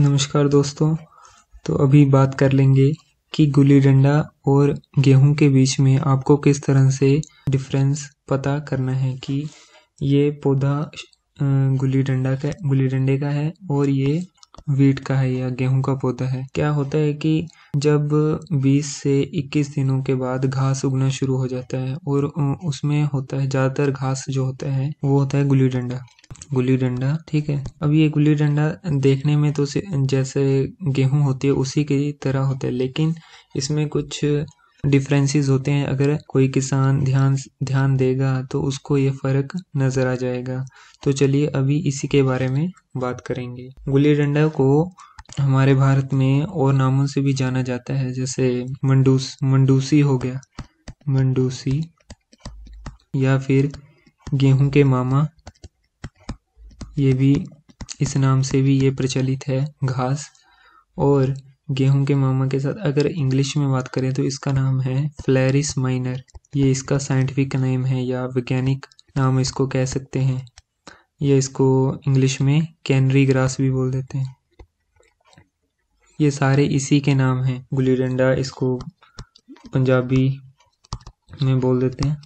नमस्कार दोस्तों। तो अभी बात कर लेंगे कि गुल्ली डंडा और गेहूँ के बीच में आपको किस तरह से डिफरेंस पता करना है कि ये पौधा गुल्ली डंडा का, गुल्ली डंडे का है और ये वीट का है या गेहूँ का पौधा है, क्या होता है कि जब 20 से 21 दिनों के बाद घास उगना शुरू हो जाता है और उसमें होता है, ज़्यादातर घास जो होता है, वो होता है गुल्ली डंडा। गुल्ली डंडा, ठीक है? अब ये गुल्ली डंडा देखने में तो जैसे गेहूँ होती है, उसी की तरह होता है, लेकिन इसमें कुछ डिफरेंसेस होते हैं। अगर कोई किसान ध्यान ध्यान देगा तो उसको ये फ़र्क नज़र आ जाएगा। तो चलिए अभी इसी के बारे में बात करेंगे। गुल्ली डंडा को हमारे भारत में और नामों से भी जाना जाता है। जैसे मंडूस, मंडूसी हो गया। मंडूसी या फिर गेहूँ के मामा। ये भी इस नाम से भी ये प्रचलित है। घास और गेहूँ के मामा के साथ अगर इंग्लिश में बात करें तो इसका नाम है फ्लैरिस माइनर ये इसका साइंटिफिक नेम है या वैज्ञानिक नाम इसको कह सकते हैं। या इसको इंग्लिश में कैनरी ग्रास भी बोल देते हैं। ये सारे इसी के नाम हैं। गुली डंडा इसको पंजाबी में बोल देते हैं।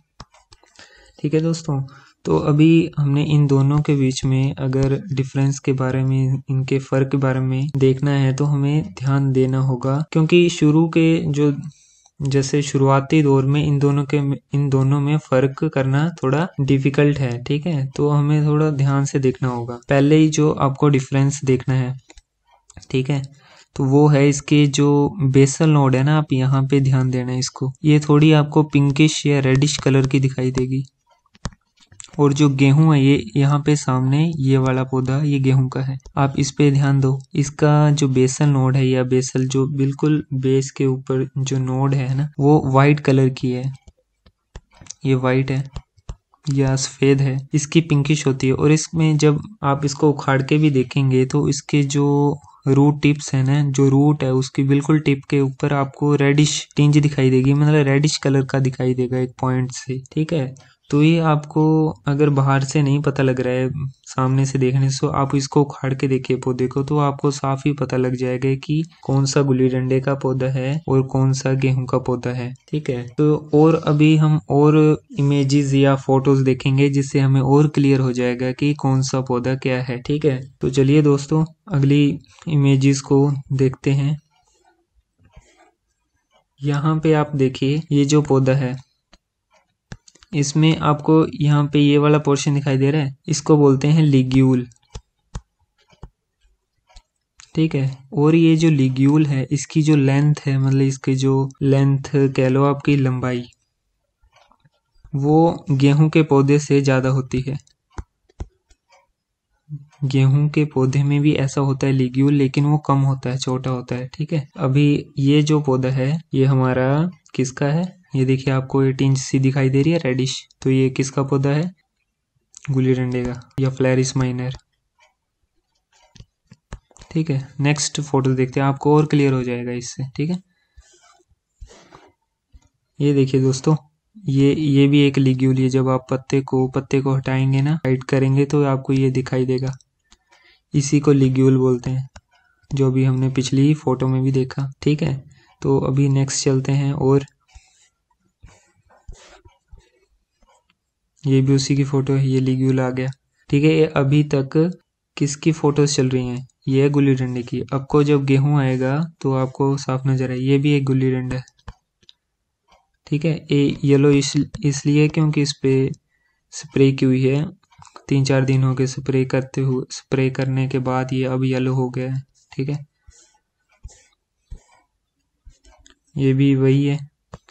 ठीक है दोस्तों तो अभी हमने इन दोनों के बीच में अगर डिफरेंस के बारे में, इनके फ़र्क के बारे में देखना है तो हमें ध्यान देना होगा। क्योंकि शुरू के जो, जैसे शुरुआती दौर में इन दोनों के, इन दोनों में फ़र्क करना थोड़ा डिफ़िकल्ट है, ठीक है? तो हमें थोड़ा ध्यान से देखना होगा। पहले ही जो आपको डिफरेंस देखना है, ठीक है? तो वो है इसके जो बेसल नोड है ना, आप यहाँ पे ध्यान देना है इसको। ये थोड़ी आपको पिंकिश या रेडिश कलर की दिखाई देगी। और जो गेहूँ है ये यहाँ पे सामने ये वाला पौधा ये गेहूँ का है। आप इस पे ध्यान दो। इसका जो बेसल नोड है या बेसल जो बिल्कुल बेस के ऊपर जो नोड है ना, वो वाइट कलर की है। ये वाइट है या सफ़ेद है। इसकी पिंकिश होती है और इसमें जब आप इसको उखाड़ के भी देखेंगे तो इसके जो रूट टिप्स है ना, जो रूट है उसकी बिल्कुल टिप के ऊपर आपको रेडिश टिंज दिखाई देगी। मतलब रेडिश कलर का दिखाई देगा एक पॉइंट से, ठीक है? तो ये आपको अगर बाहर से नहीं पता लग रहा है, सामने से देखने से तो आप इसको उखाड़ के देखिए पौधे को तो आपको साफ़ ही पता लग जाएगा कि कौन सा गुल्ली डंडे का पौधा है और कौन सा गेहूँ का पौधा है, ठीक है? तो और अभी हम और इमेजेस या फ़ोटोज़ देखेंगे, जिससे हमें और क्लियर हो जाएगा कि कौन सा पौधा क्या है, ठीक है? तो चलिए दोस्तों, अगली इमेजेस को देखते हैं। यहाँ पे आप देखिए, ये जो पौधा है इसमें आपको यहाँ पे ये वाला पोर्शन दिखाई दे रहा है। इसको बोलते हैं लिग्यूल ठीक है? और ये जो लिग्यूल है, इसकी जो लेंथ है मतलब इसकी जो लेंथ कह लो आपकी लंबाई, वो गेहूँ के पौधे से ज़्यादा होती है। गेहूँ के पौधे में भी ऐसा होता है लिग्यूल लेकिन वो कम होता है, छोटा होता है। ठीक है? अभी ये जो पौधा है, ये हमारा किसका है? ये देखिए आपको एट इंच सी दिखाई दे रही है रेडिश तो ये किसका पौधा है? गुली डंडे का या फ्लैरिस माइनर ठीक है नेक्स्ट फ़ोटो देखते हैं, आपको और क्लियर हो जाएगा इससे, ठीक है? ये देखिए दोस्तों, ये ये भी एक लिग्यूल है, जब आप पत्ते को पत्ते को हटाएँगे ना हाइट करेंगे तो आपको ये दिखाई देगा। इसी को लिग्यूल बोलते हैं, जो भी हमने पिछली फ़ोटो में भी देखा, ठीक है? तो अभी नेक्स्ट चलते हैं और ये भी उसी की फ़ोटो है, ये लिग्यूल आ गया। ठीक है, ये अभी तक किसकी फ़ोटोज़ चल रही हैं? ये है गुल्ली डंडे की। आपको जब गेहूँ आएगा तो आपको साफ़ नज़र आए। ये भी एक गुल्ली डंडा है। ठीक है, ये येलो इस, इसलिए क्योंकि इस पर स्प्रे की हुई है। तीन चार दिन हो गए स्प्रे करते हुए स्प्रे करने के बाद ये अब येलो हो गया है। ठीक है? ये भी वही है।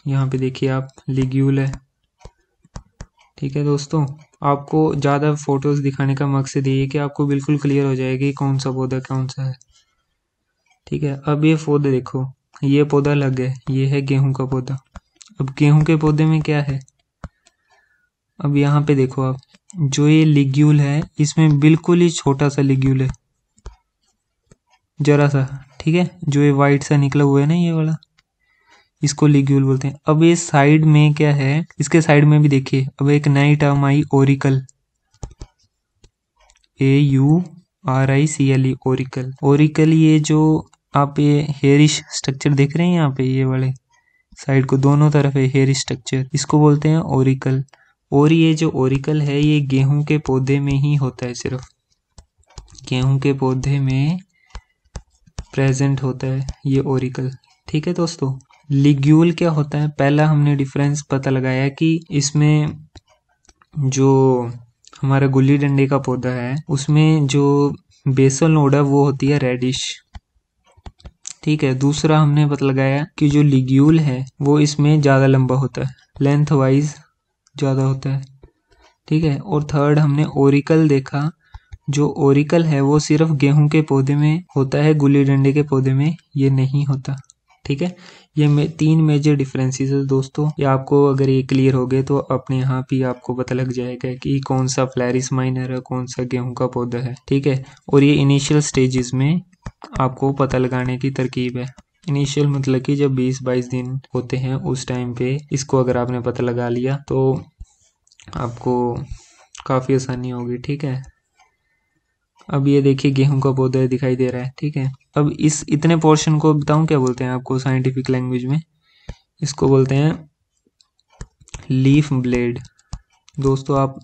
यहाँ पे देखिए आप लिग्यूल है। ठीक है दोस्तों, आपको ज़्यादा फ़ोटोज़ दिखाने का मकसद ये है कि आपको बिल्कुल क्लियर हो जाएगी कौन सा पौधा कौन सा है। ठीक है, अब ये पौधे देखो, ये पौधा लग है, ये है गेहूँ का पौधा। अब गेहूँ के पौधे में क्या है? अब यहाँ पे देखो आप, जो ये लिग्यूल है, इसमें बिल्कुल ही छोटा सा लिग्यूल है। जरा सा, ठीक है, जो ये वाइट सा निकला हुआ है ना ये वाला? इसको लिग्यूल बोलते हैं। अब ये साइड में क्या है? इसके साइड में भी देखिए। अब एक नई term I auricle A U R I C L E auricle auricle ये जो आप ये हेयरिश स्ट्रक्चर देख रहे हैं यहाँ पे, ये वाले साइड को, दोनों तरफ़ है हेयर स्ट्रक्चर इसको बोलते हैं ओरिकल और ये जो ओरिकल है, ये गेहूँ के पौधे में ही होता है सिर्फ़। गेहूँ के पौधे में प्रेजेंट होता है ये ओरिकल ठीक है दोस्तों? लिग्यूल क्या होता है? पहला हमने डिफरेंस पता लगाया कि इसमें जो हमारा गुल्ली डंडे का पौधा है, उसमें जो बेसल नोड है वो होती है रेडिश ठीक है, दूसरा हमने पता लगाया कि जो लिग्यूल है, वो इसमें ज़्यादा लंबा होता है लेंथ वाइज ज़्यादा होता है। ठीक है, और थर्ड हमने ओरिकल देखा, जो ओरिकल है, वो सिर्फ़ गेहूँ के पौधे में होता है, गुल्ली डंडे के पौधे में ये नहीं होता। ठीक है? ये में, तीन मेजर डिफरेंसेस है दोस्तों। ये आपको अगर ये क्लियर हो गए तो अपने यहाँ भी आपको पता लग जाएगा कि कौन सा फ्लैरिस माइनर है, कौन सा गेहूँ का पौधा है, ठीक है? और ये इनिशियल स्टेजेस में आपको पता लगाने की तरकीब है। इनिशियल मतलब कि जब 20-22 दिन होते हैं, उस टाइम पे इसको अगर आपने पता लगा लिया तो आपको काफ़ी आसानी होगी, ठीक है? अब ये देखिए गेहूँ का पौधा दिखाई दे रहा है, ठीक है? अब इस, इतने पोर्शन को बताऊँ, क्या बोलते हैं आपको साइंटिफिक लैंग्वेज में? इसको बोलते हैं लीफ ब्लेड दोस्तों, आप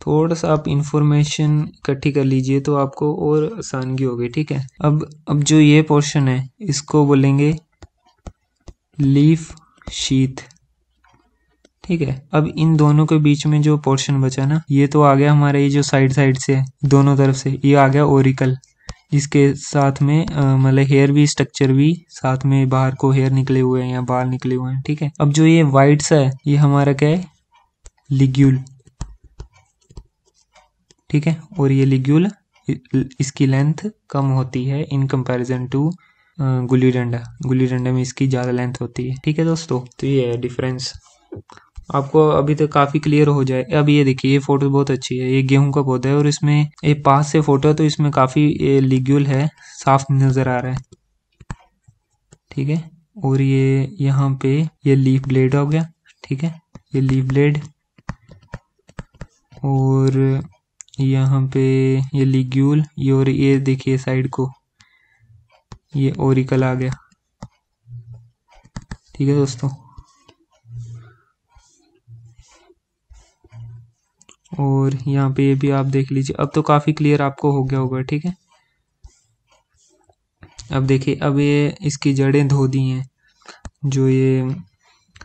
थोड़ा सा आप इंफॉर्मेशन इकट्ठी कर लीजिए तो आपको और आसानगी होगी, ठीक है? अब अब जो ये पोर्शन है, इसको बोलेंगे लीफ शीथ ठीक है? अब इन दोनों के बीच में जो पोर्शन बचा ना, ये तो आ गया हमारे ये जो साइड साइड से, दोनों तरफ़ से, ये आ गया ओरिकल जिसके साथ में मतलब हेयर भी स्ट्रक्चर भी साथ में बाहर को हेयर निकले हुए हैं या बाल निकले हुए हैं, ठीक है? अब जो ये वाइट सा है, ये हमारा क्या है? लिग्यूल ठीक है? और ये लिग्यूल इसकी लेंथ कम होती है in comparison to gulli danda. Gulli danda में इसकी ज़्यादा लेंथ होती है, ठीक है दोस्तों? तो ये है डिफरेंस आपको अभी तक काफ़ी क्लियर हो जाए। अब ये देखिए, ये फ़ोटो बहुत अच्छी है, ये गेहूँ का पौधा है और इसमें ये पास से फ़ोटो है तो इसमें काफ़ी लिग्यूल है, साफ़ नज़र आ रहा है। ठीक है? और ये, यहाँ पे ये लीफ ब्लेड हो गया। ठीक है? ये लीफ ब्लेड और यहाँ पे ये लिग्यूल ये और ये देखिए साइड को। ये ओरिकल आ गया। ठीक है दोस्तों? और यहाँ पे ये भी आप देख लीजिए। अब तो काफ़ी क्लियर आपको हो गया होगा, ठीक है? अब देखिए, अब ये इसकी जड़ें धो दी हैं। जो ये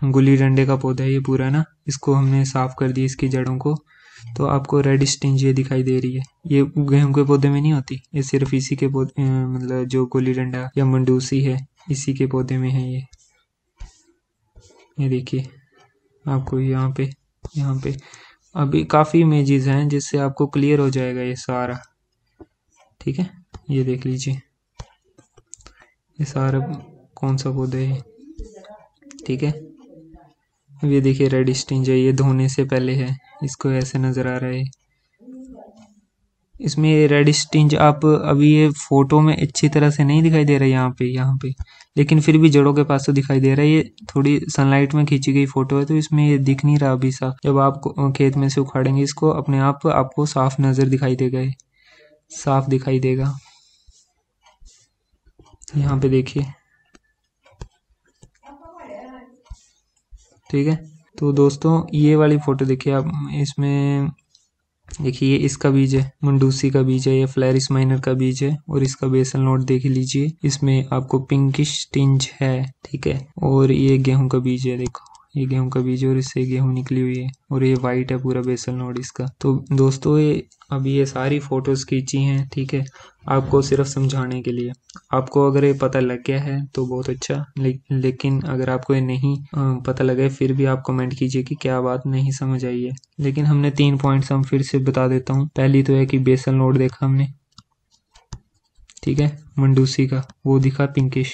गुली डंडे का पौधा है, ये पूरा ना, इसको हमने साफ़ कर दिया इसकी जड़ों को। तो आपको रेड स्टिंज ये दिखाई दे रही है। ये गेहूँ के पौधे में नहीं होती? ये सिर्फ़ इसी के पौधे मतलब जो गुली डंडा या मंडूसी है, इसी के पौधे में है ये। ये देखिए, आपको यहाँ पे यहाँ पे अभी काफ़ी इमेजेस हैं जिससे आपको क्लियर हो जाएगा ये सारा। ठीक है? ये देख लीजिए। ये सारा कौन सा पौधा है? ठीक है? अब ये देखिए रेड स्टिंज है। ये धोने से पहले है। इसको ऐसे नज़र आ रहा है। इसमें रेड स्टिंज आप अभी ये फ़ोटो में अच्छी तरह से नहीं दिखाई दे रहा है यहाँ पे यहाँ पे। लेकिन फिर भी जड़ों के पास तो दिखाई दे रहा है। ये थोड़ी सनलाइट में खींची गई फ़ोटो है तो इसमें ये दिख नहीं रहा अभी साफ़ जब आप खेत में से उखाड़ेंगे इसको, अपने आप आपको साफ़ नज़र दिखाई देगा ये। साफ़ दिखाई देगा। यहाँ पे देखिए। ठीक है? तो दोस्तों, ये वाली फ़ोटो देखिए आप, इसमें देखिए इसका बीज है, मंडूसी का बीज है, ये फ्लैरिस माइनर का बीज है, और इसका बेसल नोट देख लीजिए, इसमें आपको पिंकिश टिंज है, ठीक है, और ये गेहूँ का बीज है, देखो। ये गेहूँ का बीज और इससे गेहूँ निकली हुई है और ये वाइट है पूरा बेसल नोड इसका। तो दोस्तों ये अभी ये सारी फ़ोटोज़ खींची हैं ठीक है? आपको सिर्फ़ समझाने के लिए। आपको अगर ये पता लग गया है तो बहुत अच्छा ले, लेकिन अगर आपको ये नहीं पता लगे फिर भी आप कमेंट कीजिए कि क्या बात नहीं समझ आई है। लेकिन हमने तीन पॉइंट्स हम फिर से बता देता हूँ। पहली तो है कि बेसल नोड देखा हमने ठीक है? मंडूसी का वो दिखा पिंकिश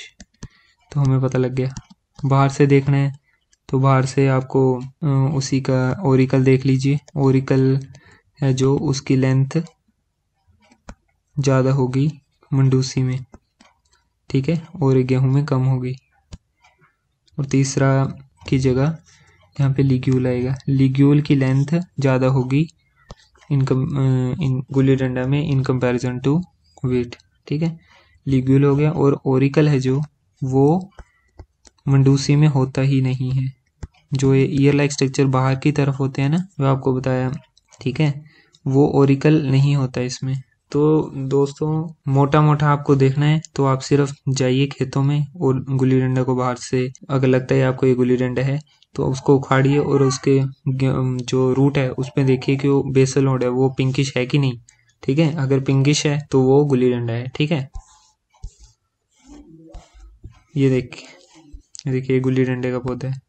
तो हमें पता लग गया। बाहर से देखना है तो बाहर से आपको उसी का ओरिकल देख लीजिए। ओरिकल है जो उसकी लेंथ ज़्यादा होगी मंडूसी में। ठीक है? और गेहूँ में कम होगी। और तीसरा की जगह यहाँ पे लिग्यूल आएगा। लिग्यूल की लेंथ ज़्यादा होगी इन कम इन गुल्ली डंडा में इन कंपैरिजन टू वेट ठीक है? लिग्यूल हो गया और ओरिकल है जो, वो मंडूसी में होता ही नहीं है। जो ये ईयर लाइक स्ट्रक्चर बाहर की तरफ़ होते हैं ना वो आपको बताया, ठीक है? वो ओरिकल नहीं होता इसमें। तो दोस्तों मोटा मोटा आपको देखना है तो आप सिर्फ़ जाइए खेतों में और गुल्ली डंडा को बाहर से, अगर लगता है आपको ये गुल्ली डंडा है तो उसको उखाड़िए और उसके जो रूट है, उस पर देखिए कि वो बेसल नोड है, वो पिंकिश है कि नहीं, ठीक है? अगर पिंकिश है तो वो गुल्ली डंडा है, ठीक है? ये देखिए देखिए गुल्ली डंडे का पौधा है।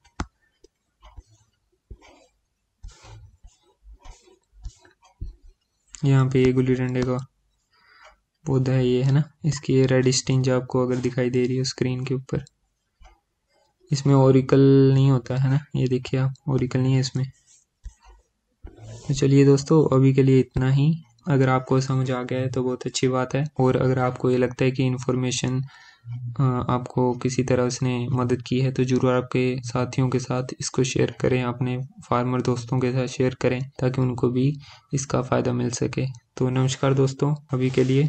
यहाँ पे ये गुल्ली डंडे का पौधा है ये, है ना? इसकी ये रेड स्टिंज आपको अगर दिखाई दे रही है स्क्रीन के ऊपर। इसमें ओरिकल नहीं होता, है ना? ये देखिए आप ओरिकल नहीं है इसमें। तो चलिए दोस्तों, अभी के लिए इतना ही। अगर आपको समझ आ गया है तो बहुत अच्छी बात है। और अगर आपको ये लगता है कि इन्फॉर्मेशन आपको किसी तरह उसने मदद की है तो ज़रूर आपके साथियों के साथ इसको शेयर करें, अपने फार्मर दोस्तों के साथ शेयर करें, ताकि उनको भी इसका फ़ायदा मिल सके। तो नमस्कार दोस्तों, अभी के लिए